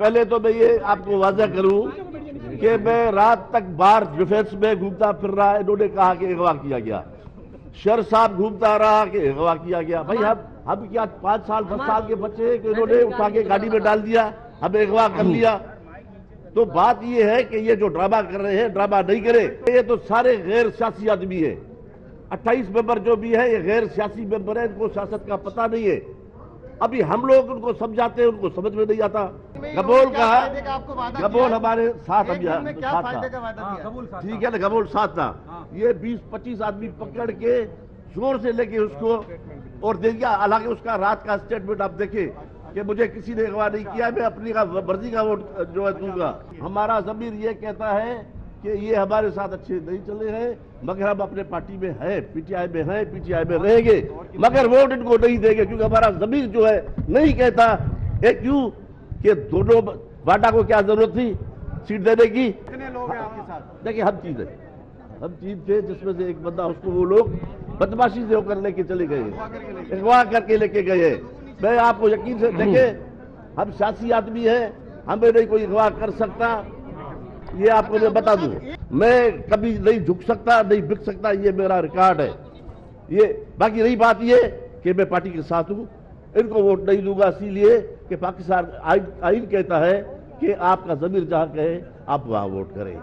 पहले तो मैं ये आपको वाजह करूँ कि मैं रात तक बाहर डिफेंस में घूमता फिर रहा है इन्होंने कहा कि अगवा किया गया। शर साहब घूमता रहा कि अगवा किया गया। भाई हम हम क्या पाँच साल दस साल के बच्चे हैं कि इन्होंने उठा के गाड़ी में डाल दिया हमें अगवा कर लिया। तो बात ये है कि ये जो ड्रामा कर रहे हैं ड्रामा नहीं करे ये तो सारे गैर सियासी आदमी है। 28 मेंबर जो भी है ये गैर सियासी मेंबर है इनको सियासत का पता नहीं है। अभी हम लोग उनको समझाते हैं उनको समझ में नहीं आता। गबोल कहा गबोल हमारे साथ अभी साथ था। का वादा हाँ, किया? कबूल साहब ठीक है ना गबोल साथ था। ये 20-25 आदमी पकड़ के ज़ोर से लेके उसको और दे दिया। हालाँकि उसका रात का स्टेटमेंट आप देखें कि मुझे किसी ने अगवा नहीं किया मैं अपनी का मर्ज़ी का वोट जो है दूँगा। हमारा जमीर ये कहता है कि ये हमारे साथ अच्छे नहीं चले हैं मगर हम अपने पार्टी में हैं पीटीआई में हैं पीटीआई में रहेंगे। मगर वोट इनको नहीं देंगे क्योंकि हमारा जमीर जो है नहीं कहता। ये क्यों कि दोनों बाटा को क्या ज़रूरत थी? सीट देने की? कितने लोग हैं आपके साथ? देखिए हम चीज़ है। हम चीज़ थे जिसमें से एक बंदा उसको वो लोग बदमाशी से होकर लेके चले गए। अगवा करके लेके गए मैं आपको यकीन से देखे हम सियासी आदमी हैं हमें नहीं कोई अगवा कर सकता। ये आपको मैं बता दूँ, मैं कभी नहीं झुक सकता, नहीं बिक सकता, ये मेरा रिकॉर्ड है। ये, बाकी रही बात ये कि मैं पार्टी के साथ हूँ, इनको वोट नहीं दूँगा, इसीलिए कि पाकिस्तान आइन कहता है कि आपका जमीर जहाँ कहे, आप वहाँ वोट करें।